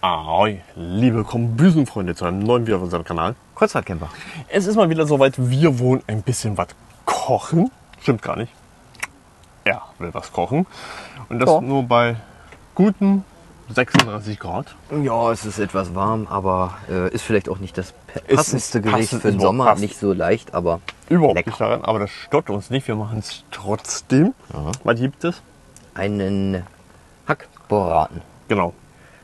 Ahoi, liebe Kombüsenfreunde zu einem neuen Video auf unserem Kanal. Kreuzfahrtcamper. Es ist mal wieder soweit, wir wollen ein bisschen was kochen. Stimmt gar nicht. Er will was kochen. Und das Ja. nur bei guten 36 Grad. Ja, es ist etwas warm, aber äh, ist vielleicht auch nicht das passendste Gericht passend, für den Sommer. passend. Nicht so leicht, aber Überhaupt Lecker. nicht daran, aber das stört uns nicht. Wir machen es trotzdem. Was gibt es? einen Hackbraten Genau.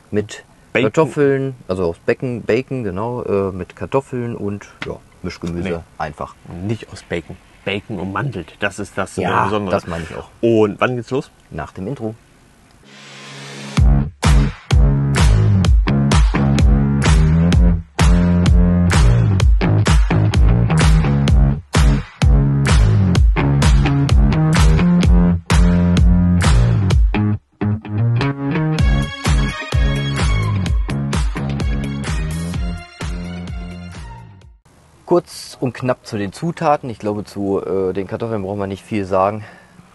mit Bacon. Kartoffeln, also aus Bacon, Bacon genau, äh, mit Kartoffeln und ja, Mischgemüse. Nee. Einfach. Nicht aus Bacon. Bacon ummantelt. Das ist das Ja, äh, Besondere. das meine ich auch. Und wann geht's los? Nach dem Intro. Und knapp zu den Zutaten. Ich glaube, zu äh, den Kartoffeln braucht man nicht viel sagen.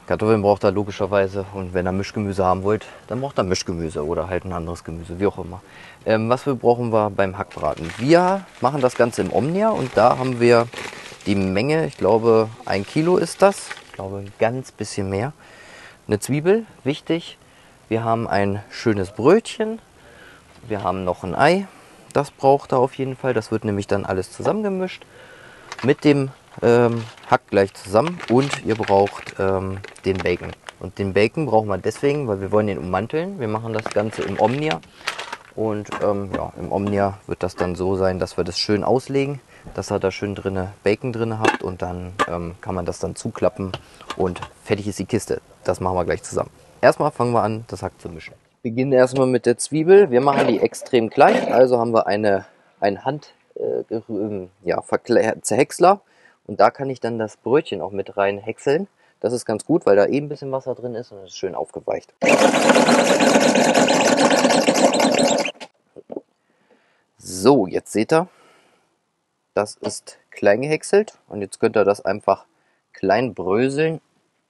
Kartoffeln braucht er logischerweise und wenn ihr Mischgemüse haben wollt, dann braucht er Mischgemüse oder halt ein anderes Gemüse, wie auch immer. Ähm, was wir brauchen wir beim Hackbraten? Wir machen das Ganze im Omnia und da haben wir die Menge, ich glaube ein Kilo ist das, ich glaube ein ganz bisschen mehr. Eine Zwiebel, wichtig. Wir haben ein schönes Brötchen, wir haben noch ein Ei, das braucht er auf jeden Fall. Das wird nämlich dann alles zusammengemischt mit dem ähm, Hack gleich zusammen. Und ihr braucht ähm, den Bacon. Und den Bacon brauchen wir deswegen, weil wir wollen den ummanteln. Wir machen das Ganze im Omnia. Und ähm, ja, im Omnia wird das dann so sein, dass wir das schön auslegen, dass ihr da schön drinne Bacon drin habt und dann ähm, kann man das dann zuklappen und fertig ist die Kiste. Das machen wir gleich zusammen. Erstmal fangen wir an, das Hack zu mischen. Wir beginnen erstmal mit der Zwiebel. Wir machen die extrem klein, also haben wir eine, ein Hand äh, gerü- ja, Verkle- Zerhäcksler und da kann ich dann das Brötchen auch mit rein häckseln. Das ist ganz gut, weil da eben ein bisschen Wasser drin ist und es ist schön aufgeweicht. So, jetzt seht ihr, das ist klein gehäckselt und jetzt könnt ihr das einfach klein bröseln.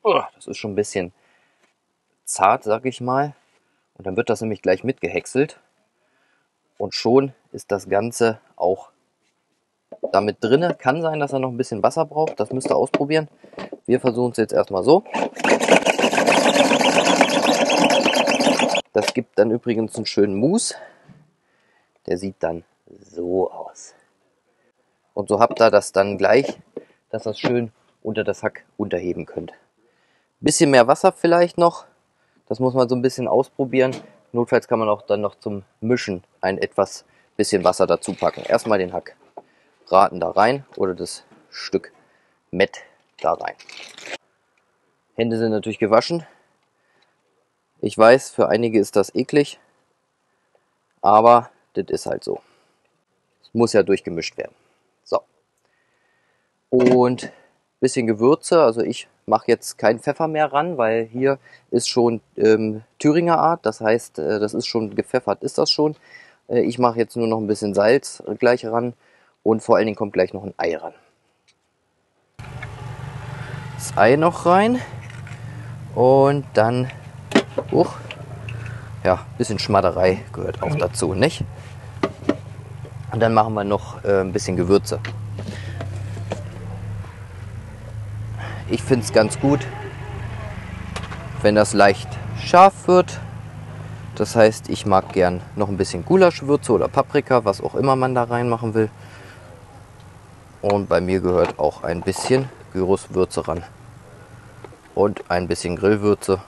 Oh, Das ist schon ein bisschen zart, sag ich mal. Und dann wird das nämlich gleich mitgehäckselt. Und schon ist das Ganze auch damit drinne. Kann sein, dass er noch ein bisschen Wasser braucht. Das müsst ihr ausprobieren. Wir versuchen es jetzt erstmal so. Das gibt dann übrigens einen schönen Mousse. Der sieht dann so aus. Und so habt ihr das dann gleich, dass ihr es schön unter das Hack unterheben könnt. Bisschen mehr Wasser vielleicht noch. Das muss man so ein bisschen ausprobieren. Notfalls kann man auch dann noch zum Mischen ein etwas bisschen Wasser dazu packen. Erstmal den Hack Braten da rein oder das Stück Mett da rein. Hände sind natürlich gewaschen. Ich weiß, für einige ist das eklig, aber das ist halt so. Es muss ja durchgemischt werden. So. Und bisschen Gewürze, also ich mache jetzt kein Pfeffer mehr ran, weil hier ist schon ähm, Thüringer Art, das heißt, äh, das ist schon gepfeffert, ist das schon. Äh, ich mache jetzt nur noch ein bisschen Salz gleich ran und vor allen Dingen kommt gleich noch ein Ei ran. Das Ei noch rein und dann, uch, ja, bisschen Schmatterei gehört auch dazu, nicht? Und dann machen wir noch äh, ein bisschen Gewürze. Ich finde es ganz gut, wenn das leicht scharf wird. Das heißt, ich mag gern noch ein bisschen Gulaschwürze oder Paprika, was auch immer man da reinmachen will. Und bei mir gehört auch ein bisschen Gyroswürze ran. Und ein bisschen Grillwürze.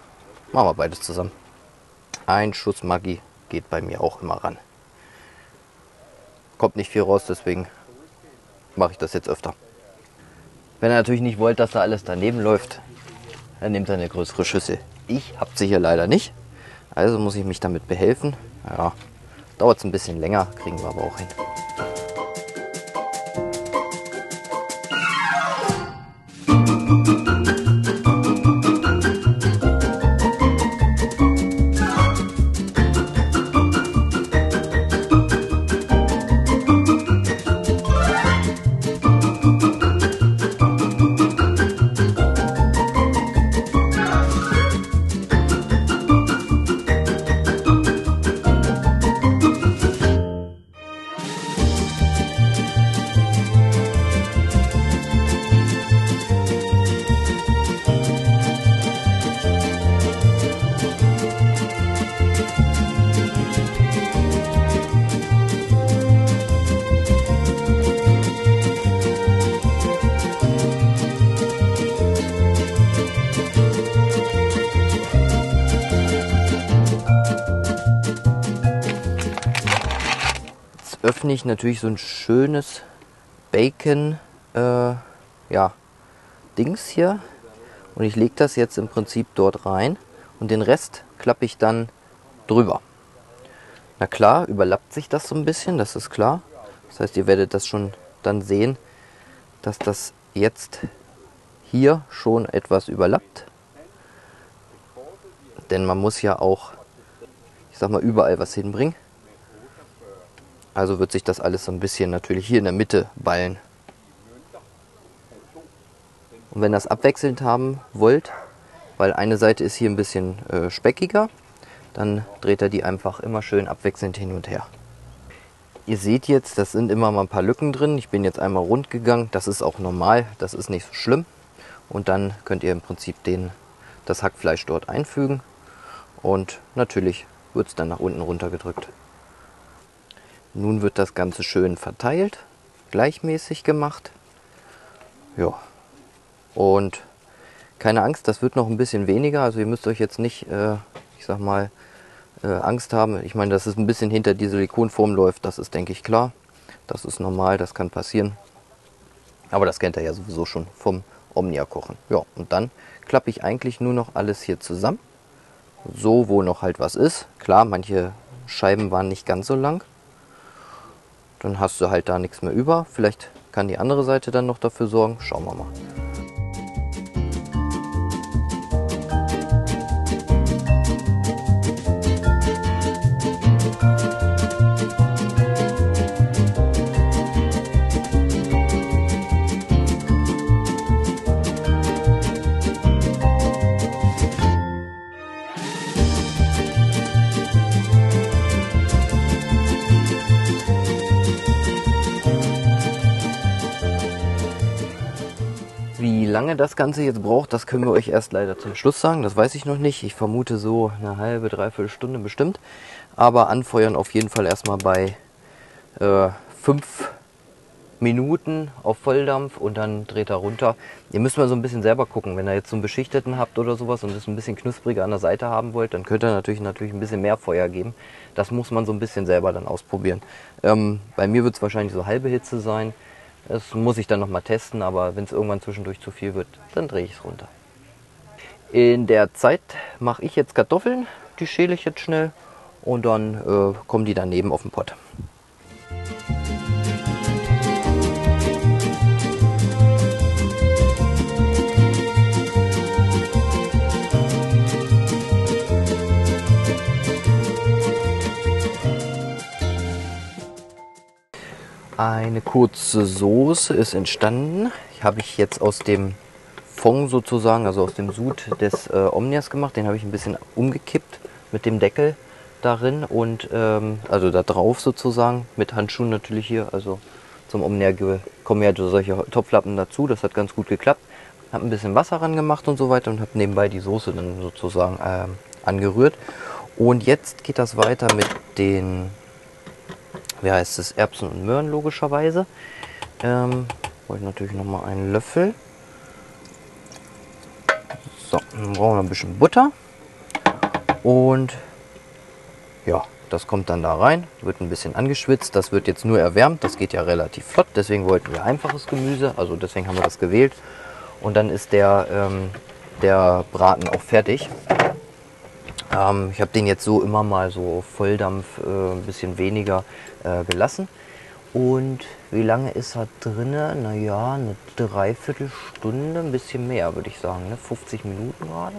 Machen wir beides zusammen. Ein Schuss Maggi geht bei mir auch immer ran. Kommt nicht viel raus, deswegen mache ich das jetzt öfter. Wenn ihr natürlich nicht wollt, dass da alles daneben läuft, dann nehmt ihr eine größere Schüssel. Ich habe sie hier leider nicht, also muss ich mich damit behelfen. Ja, dauert es ein bisschen länger, kriegen wir aber auch hin. Öffne ich natürlich so ein schönes Bacon, äh, ja, Dings hier. Und ich lege das jetzt im Prinzip dort rein und den Rest klappe ich dann drüber. Na klar, überlappt sich das so ein bisschen, das ist klar. Das heißt, ihr werdet das schon dann sehen, dass das jetzt hier schon etwas überlappt. Denn man muss ja auch, ich sag mal, überall was hinbringen. Also wird sich das alles so ein bisschen natürlich hier in der Mitte ballen. Und wenn das abwechselnd haben wollt, weil eine Seite ist hier ein bisschen äh, speckiger, dann dreht er die einfach immer schön abwechselnd hin und her. Ihr seht jetzt, das sind immer mal ein paar Lücken drin. Ich bin jetzt einmal rund gegangen. Das ist auch normal, das ist nicht so schlimm. Und dann könnt ihr im Prinzip den, das Hackfleisch dort einfügen. Und natürlich wird es dann nach unten runter gedrückt. Nun wird das Ganze schön verteilt, gleichmäßig gemacht. Ja. Und keine Angst, das wird noch ein bisschen weniger. Also ihr müsst euch jetzt nicht, äh, ich sag mal, äh, Angst haben. Ich meine, dass es ein bisschen hinter die Silikonform läuft, das ist, denke ich, klar. Das ist normal, das kann passieren. Aber das kennt ihr ja sowieso schon vom Omnia-Kochen. Ja, und dann klappe ich eigentlich nur noch alles hier zusammen. So, wo noch halt was ist. Klar, manche Scheiben waren nicht ganz so lang. Dann hast du halt da nichts mehr über. Vielleicht kann die andere Seite dann noch dafür sorgen. Schauen wir mal. Lange das Ganze jetzt braucht, das können wir euch erst leider zum Schluss sagen. Das weiß ich noch nicht. Ich vermute so eine halbe, dreiviertel Stunde bestimmt. Aber anfeuern auf jeden Fall erstmal bei äh, fünf Minuten auf Volldampf und dann dreht er runter. Ihr müsst mal so ein bisschen selber gucken. Wenn ihr jetzt so einen beschichteten habt oder sowas und es ein bisschen knuspriger an der Seite haben wollt, dann könnt ihr natürlich, natürlich ein bisschen mehr Feuer geben. Das muss man so ein bisschen selber dann ausprobieren. Ähm, bei mir wird es wahrscheinlich so halbe Hitze sein. Das muss ich dann nochmal testen, aber wenn es irgendwann zwischendurch zu viel wird, dann drehe ich es runter. In der Zeit mache ich jetzt Kartoffeln, die schäle ich jetzt schnell und dann äh, kommen die daneben auf den Pott. Eine kurze Soße ist entstanden. Die habe ich jetzt aus dem Fond sozusagen, also aus dem Sud des äh, Omnias gemacht. Den habe ich ein bisschen umgekippt mit dem Deckel darin und ähm, also da drauf sozusagen mit Handschuhen natürlich hier. Also zum Omnia kommen ja solche Topflappen dazu. Das hat ganz gut geklappt. Habe ein bisschen Wasser ran gemacht und so weiter und habe nebenbei die Soße dann sozusagen ähm, angerührt. Und jetzt geht das weiter mit den wie heißt es, Erbsen und Möhren logischerweise. Ähm, wollte natürlich noch mal einen Löffel. So, dann brauchen wir ein bisschen Butter. Und ja, das kommt dann da rein, wird ein bisschen angeschwitzt. Das wird jetzt nur erwärmt, das geht ja relativ flott. Deswegen wollten wir einfaches Gemüse, also deswegen haben wir das gewählt. Und dann ist der, ähm, der Braten auch fertig. Ähm, ich habe den jetzt so immer mal so Volldampf, äh, ein bisschen weniger äh, gelassen. Und wie lange ist er drin? Naja, eine Dreiviertelstunde, ein bisschen mehr würde ich sagen. Ne? 50 Minuten gerade.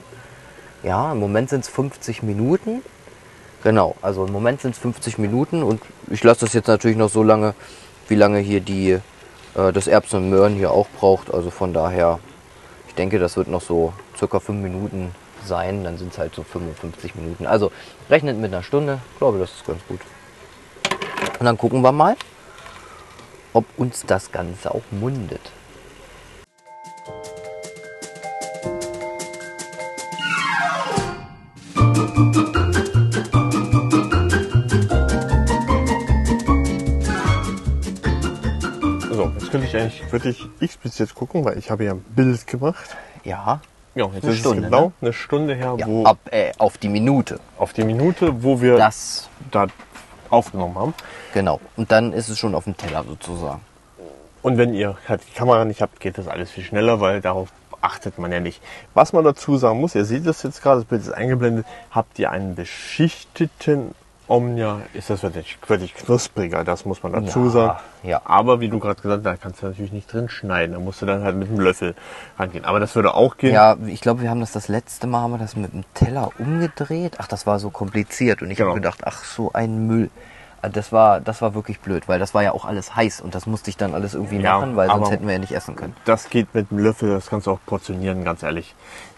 Ja, im Moment sind es 50 Minuten. Genau, also im Moment sind es 50 Minuten und ich lasse das jetzt natürlich noch so lange, wie lange hier die, äh, das Erbsen und Möhren hier auch braucht. Also von daher, ich denke, das wird noch so circa 5 Minuten sein. Dann sind es halt so 55 Minuten. Also rechnet mit einer Stunde. Ich glaube, das ist ganz gut. Und dann gucken wir mal, ob uns das Ganze auch mundet. So, jetzt könnte ich eigentlich wirklich explizit gucken, weil ich habe ja ein Bild gemacht. Ja, Ja, jetzt Eine ist Stunde, es genau ne? eine Stunde her, ja wo ab, äh, auf die Minute. auf die Minute, wo wir Das da aufgenommen haben. Genau. Und dann ist es schon auf dem Teller sozusagen. Und wenn ihr halt die Kamera nicht habt, geht das alles viel schneller, weil darauf achtet man ja nicht. Was man dazu sagen muss, ihr seht das jetzt gerade, das Bild ist eingeblendet, habt ihr einen beschichteten Omnia, ist das wirklich, wirklich knuspriger, das muss man dazu Ja, sagen. ja. Aber wie du gerade gesagt hast, da kannst du natürlich nicht drin schneiden, da musst du dann halt mit dem Löffel rangehen. Aber das würde auch gehen. Ja, ich glaube, wir haben das das letzte Mal haben wir das mit dem Teller umgedreht. Ach, das war so kompliziert und ich Genau. habe gedacht, ach so ein Müll. Also Das war, das war wirklich blöd, weil das war ja auch alles heiß und das musste ich dann alles irgendwie Ja, machen, weil sonst aber- hätten wir ja nicht essen können. Das geht mit dem Löffel, das kannst du auch portionieren, ganz ehrlich.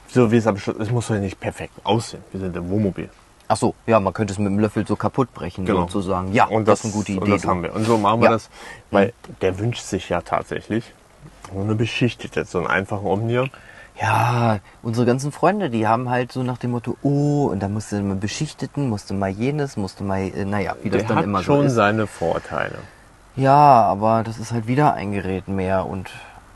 So wie es am Schluss, es muss ja nicht perfekt aussehen. Wir sind im Wohnmobil. Ach so, ja, man könnte es mit dem Löffel so kaputt brechen, Genau. sozusagen. Ja, und das, ist eine gute Idee. Und das du. haben wir. Und so machen wir Ja. das, weil der wünscht sich ja tatsächlich so eine beschichtete, so einen einfachen Omnia. Ja, unsere ganzen Freunde, die haben halt so nach dem Motto, oh, und dann musste mal beschichteten, musste mal jenes, musste mal, äh, naja, wie das Der dann hat immer schon so ist. seine Vorteile. Ja, aber das ist halt wieder ein Gerät mehr und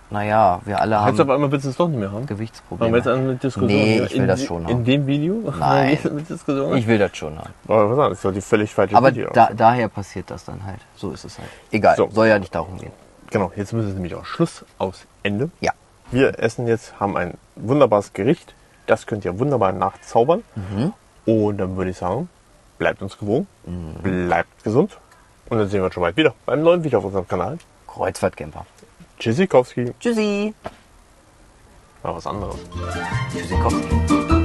naja, wir alle Jetzt auf haben einmal willst du es doch nicht mehr haben? Gewichtsprobleme. wir jetzt mit Diskussion? Nee, ich will in, das schon In haben. dem Video? Nein. Ich will das schon haben. Aber was sagen, das ist doch die völlig falsche Aber Video. da, daher passiert das dann halt. So ist es halt. Egal, So. soll ja nicht darum gehen. Genau, jetzt müssen es nämlich auch Schluss aus Ende. Ja. Wir essen jetzt, haben ein wunderbares Gericht. Das könnt ihr wunderbar nachzaubern. Mhm. Und dann würde ich sagen, bleibt uns gewogen, bleibt gesund. Und dann sehen wir uns schon bald wieder beim neuen Video auf unserem Kanal. Kreuzfahrtcamper. Tschüssikowski. Tschüssi. Mal was anderes. Tschüssikowski.